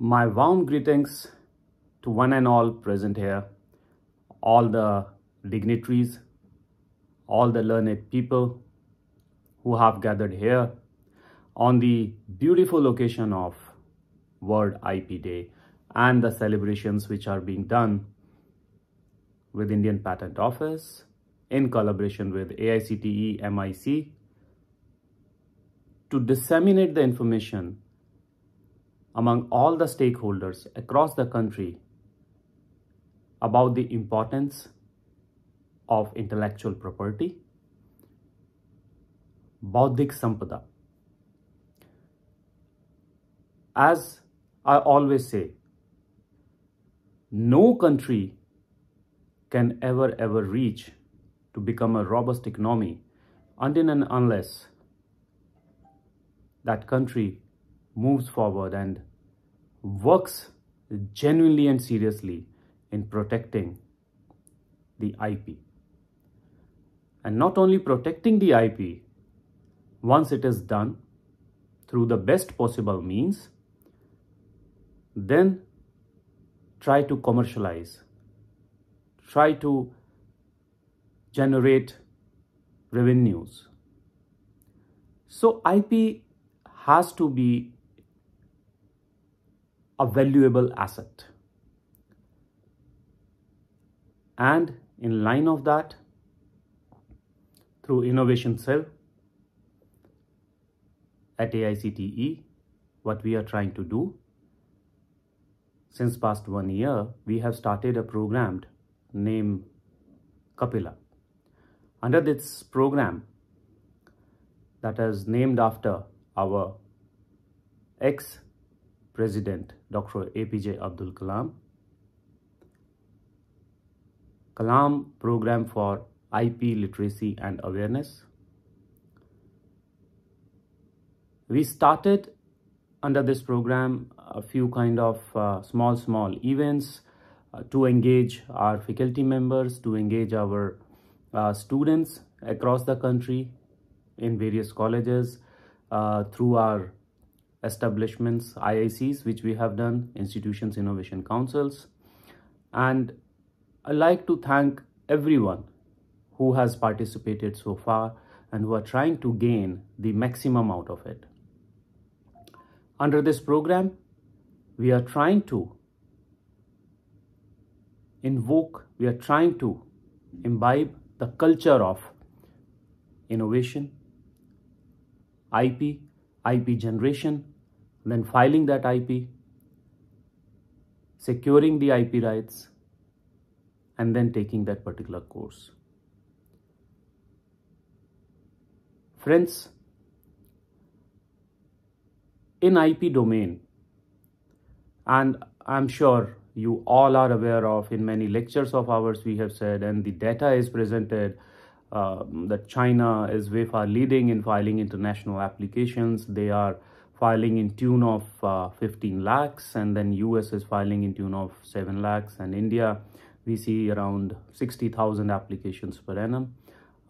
My warm greetings to one and all present here, all the dignitaries, all the learned people who have gathered here on the beautiful occasion of World IP Day and the celebrations which are being done with Indian Patent Office in collaboration with AICTE MIC to disseminate the information among all the stakeholders across the country about the importance of intellectual property, Bauddhik Sampada. As I always say, no country can ever ever reach to become a robust economy until and unless that country moves forward and works genuinely and seriously in protecting the IP. And not only protecting the IP, once it is done through the best possible means, then try to commercialize, try to generate revenues. So IP has to be a valuable asset. And in line of that, through Innovation Cell at AICTE, what we are trying to do, since past one year, we have started a program named Kapila. Under this program that is named after our ex-president Dr. APJ Abdul Kalam, Kalam program for IP literacy and awareness. We started under this program a few kind of uh, small, small events uh, to engage our faculty members, to engage our uh, students across the country in various colleges uh, through our establishments, IICs, which we have done, institutions, innovation councils. And I like to thank everyone who has participated so far and who are trying to gain the maximum out of it. Under this program, we are trying to invoke, we are trying to imbibe the culture of innovation, IP, IP generation, then filing that IP, securing the IP rights, and then taking that particular course. Friends, in IP domain, and I'm sure you all are aware of in many lectures of ours we have said and the data is presented uh, that China is way far leading in filing international applications. They are filing in tune of uh, 15 lakhs and then US is filing in tune of 7 lakhs and India we see around 60,000 applications per annum.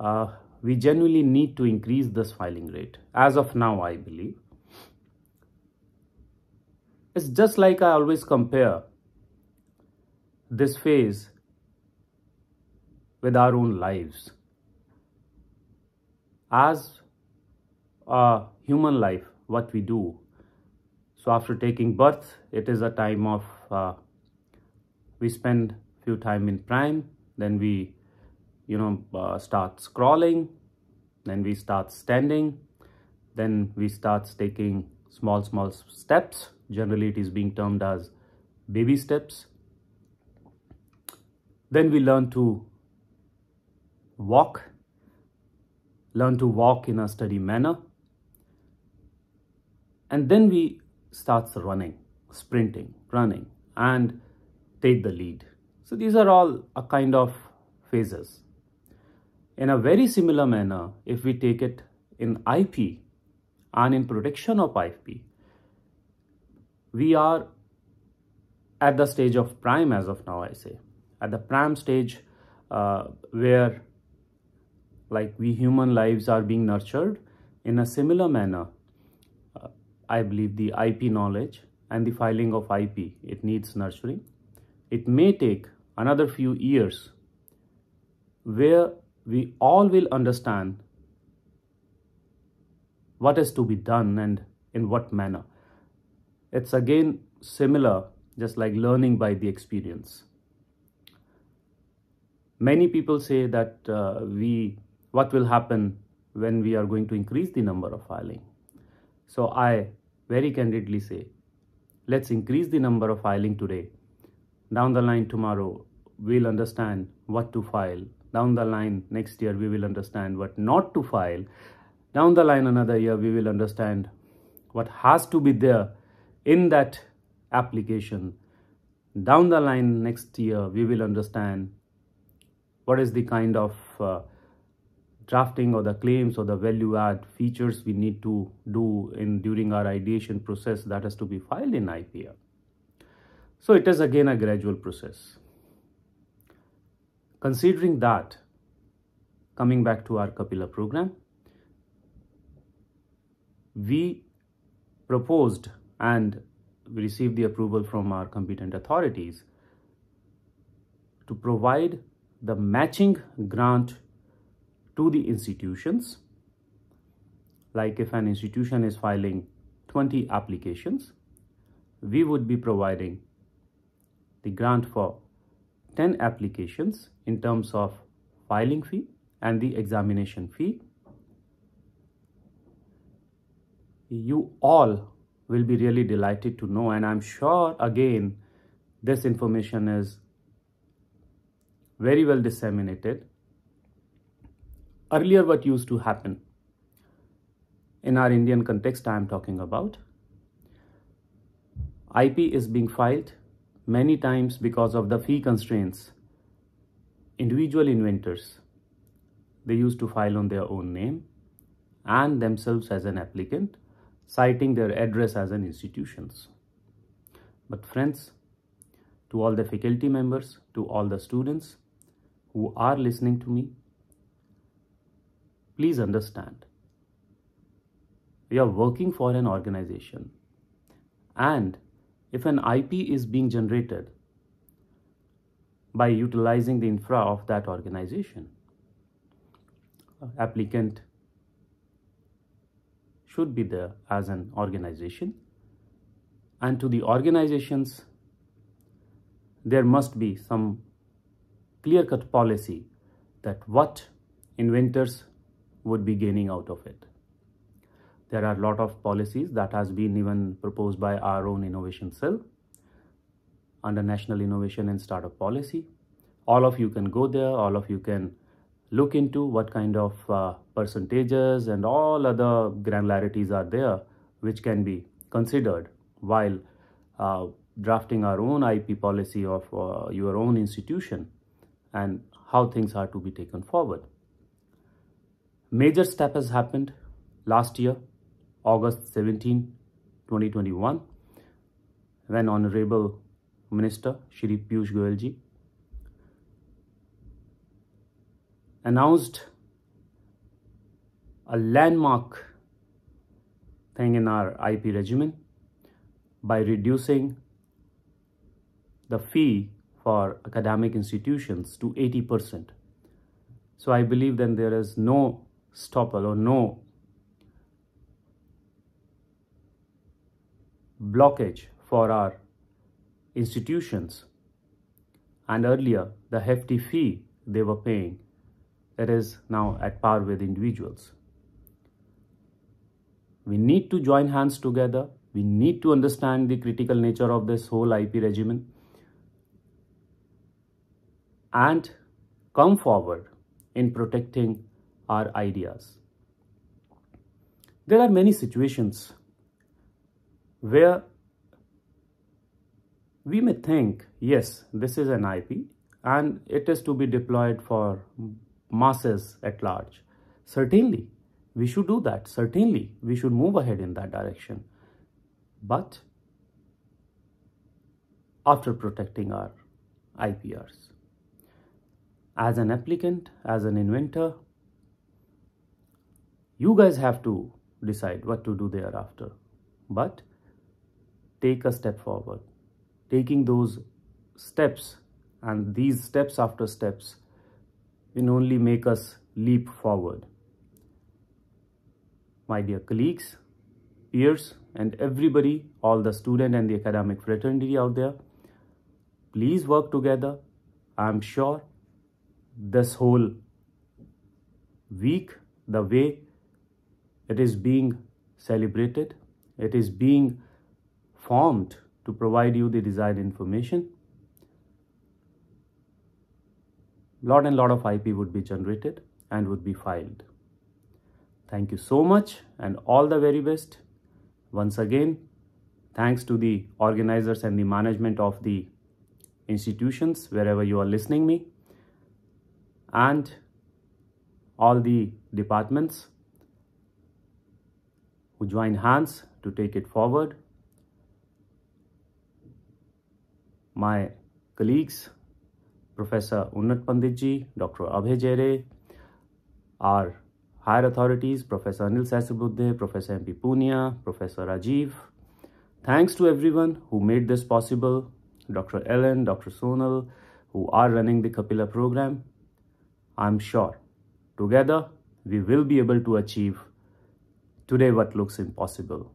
Uh, we genuinely need to increase this filing rate as of now I believe. It's just like I always compare this phase with our own lives. As a human life, what we do. So after taking birth, it is a time of, uh, we spend few time in prime, then we, you know, uh, start scrolling, then we start standing, then we start taking small, small steps. Generally, it is being termed as baby steps. Then we learn to walk, learn to walk in a steady manner. And then we starts running, sprinting, running, and take the lead. So these are all a kind of phases. In a very similar manner, if we take it in IP and in protection of IP, we are at the stage of prime as of now, I say. At the prime stage uh, where like we human lives are being nurtured in a similar manner, I believe the IP knowledge and the filing of IP, it needs nurturing. It may take another few years where we all will understand what is to be done and in what manner. It's again similar, just like learning by the experience. Many people say that uh, we, what will happen when we are going to increase the number of filing. So I very candidly say, let's increase the number of filing today. Down the line tomorrow, we'll understand what to file. Down the line next year, we will understand what not to file. Down the line another year, we will understand what has to be there in that application. Down the line next year, we will understand what is the kind of uh, drafting or the claims or the value add features we need to do in during our ideation process that has to be filed in IPR. So it is again a gradual process. Considering that, coming back to our Kapila program, we proposed and we received the approval from our competent authorities to provide the matching grant to the institutions. Like if an institution is filing 20 applications, we would be providing the grant for 10 applications in terms of filing fee and the examination fee. You all will be really delighted to know and I'm sure again this information is very well disseminated Earlier, what used to happen in our Indian context, I am talking about, IP is being filed many times because of the fee constraints. Individual inventors, they used to file on their own name and themselves as an applicant, citing their address as an institutions. But friends, to all the faculty members, to all the students who are listening to me, Please understand, we are working for an organization. And if an IP is being generated by utilizing the infra of that organization, applicant should be there as an organization. And to the organizations there must be some clear-cut policy that what inventors would be gaining out of it. There are a lot of policies that has been even proposed by our own innovation cell under National Innovation and Startup Policy. All of you can go there, all of you can look into what kind of uh, percentages and all other granularities are there which can be considered while uh, drafting our own IP policy of uh, your own institution and how things are to be taken forward. Major step has happened last year, August 17, 2021, when Honorable Minister Shri Piyush Goyal announced a landmark thing in our IP regimen by reducing the fee for academic institutions to 80%. So I believe then there is no stopper or no blockage for our institutions and earlier the hefty fee they were paying that is now at par with individuals. We need to join hands together. We need to understand the critical nature of this whole IP regimen and come forward in protecting our ideas. There are many situations where we may think, yes, this is an IP and it is to be deployed for masses at large. Certainly, we should do that. Certainly, we should move ahead in that direction. But after protecting our IPRs. As an applicant, as an inventor, you guys have to decide what to do thereafter. But take a step forward. Taking those steps and these steps after steps will only make us leap forward. My dear colleagues, peers, and everybody, all the student and the academic fraternity out there, please work together. I'm sure this whole week, the way it is being celebrated, it is being formed to provide you the desired information. Lot and lot of IP would be generated and would be filed. Thank you so much and all the very best. Once again, thanks to the organizers and the management of the institutions wherever you are listening me and all the departments who join hands to take it forward. My colleagues, Professor Unnat Panditji, Dr. Abhay Jere, our higher authorities, Professor Anil Sahasrabudhe, Professor MP Poonia, Professor Rajiv. Thanks to everyone who made this possible, Dr. Ellen, Dr. Sonal, who are running the Kapila program. I'm sure together we will be able to achieve today what looks impossible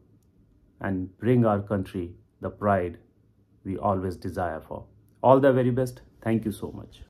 and bring our country the pride we always desire for. All the very best. Thank you so much.